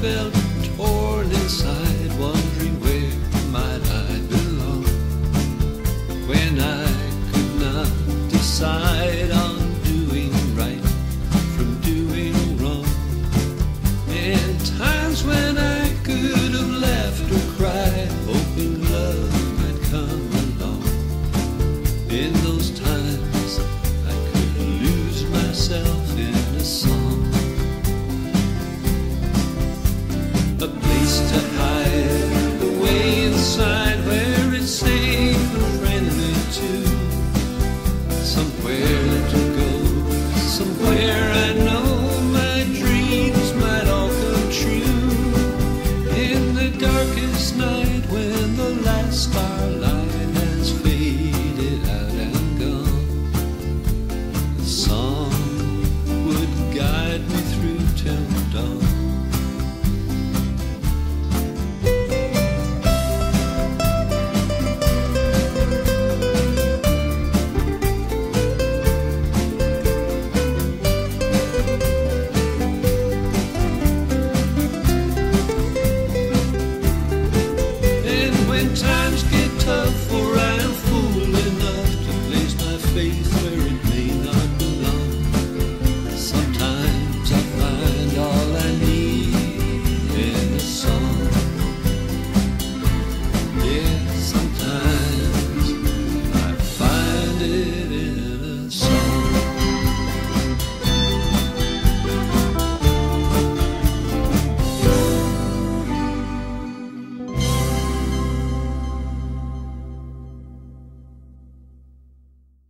felt torn inside, wondering where might I belong. When I could not decide on doing right from doing wrong. In times when I could have laughed or cried, hoping love might come along. In